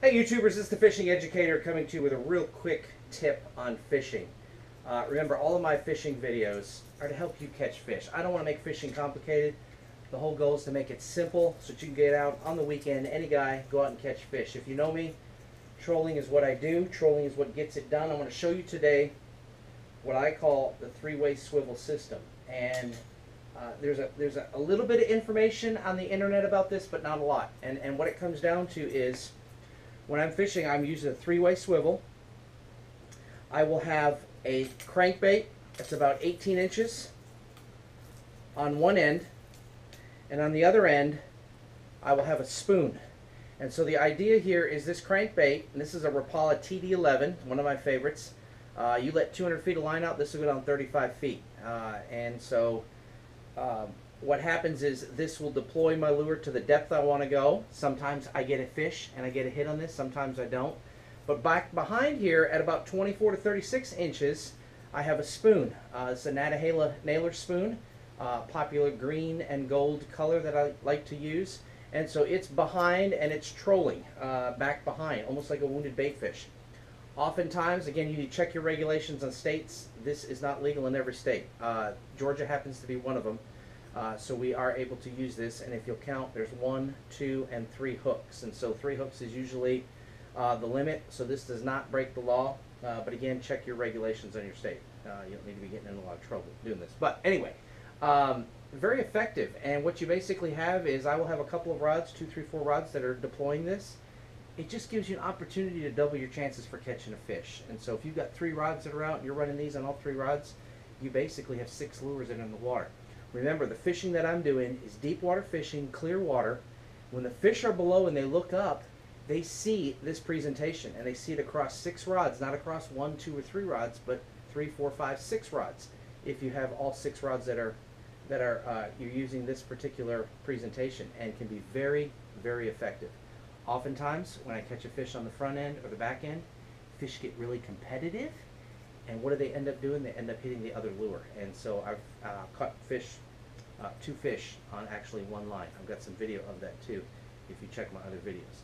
Hey YouTubers, is the Fishing Educator coming to you with a real quick tip on fishing. Uh, remember, all of my fishing videos are to help you catch fish. I don't want to make fishing complicated. The whole goal is to make it simple so that you can get out on the weekend, any guy, go out and catch fish. If you know me, trolling is what I do. Trolling is what gets it done. I want to show you today what I call the three-way swivel system. And uh, there's a there's a, a little bit of information on the internet about this, but not a lot. And and what it comes down to is when I'm fishing, I'm using a three-way swivel. I will have a crankbait that's about 18 inches on one end, and on the other end, I will have a spoon. And so the idea here is this crankbait, and this is a Rapala TD11, one of my favorites. Uh, you let 200 feet of line out, this will go down 35 feet. Uh, and so um, what happens is this will deploy my lure to the depth I want to go. Sometimes I get a fish and I get a hit on this, sometimes I don't. But back behind here at about 24 to 36 inches, I have a spoon. Uh, it's a Nantahala nailer spoon, uh, popular green and gold color that I like to use. And so it's behind and it's trolling uh, back behind, almost like a wounded baitfish. Oftentimes, again, you check your regulations on states. This is not legal in every state. Uh, Georgia happens to be one of them. Uh, so we are able to use this, and if you'll count, there's one, two, and three hooks. And so three hooks is usually uh, the limit, so this does not break the law. Uh, but again, check your regulations on your state. Uh, you don't need to be getting in a lot of trouble doing this. But anyway, um, very effective. And what you basically have is I will have a couple of rods, two, three, four rods that are deploying this. It just gives you an opportunity to double your chances for catching a fish. And so if you've got three rods that are out and you're running these on all three rods, you basically have six lures that are in the water. Remember, the fishing that I'm doing is deep water fishing, clear water. When the fish are below and they look up, they see this presentation and they see it across six rods, not across one, two, or three rods, but three, four, five, six rods. If you have all six rods that are that are uh, you're using this particular presentation and can be very, very effective. Oftentimes, when I catch a fish on the front end or the back end, fish get really competitive and what do they end up doing? They end up hitting the other lure. And so I've uh, caught fish, uh, two fish on actually one line. I've got some video of that too, if you check my other videos.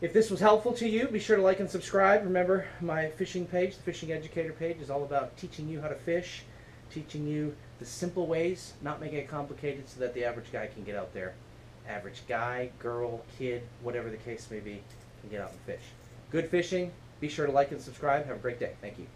If this was helpful to you, be sure to like and subscribe. Remember, my fishing page, the Fishing Educator page, is all about teaching you how to fish, teaching you the simple ways, not making it complicated so that the average guy can get out there. Average guy, girl, kid, whatever the case may be, can get out and fish. Good fishing. Be sure to like and subscribe. Have a great day. Thank you.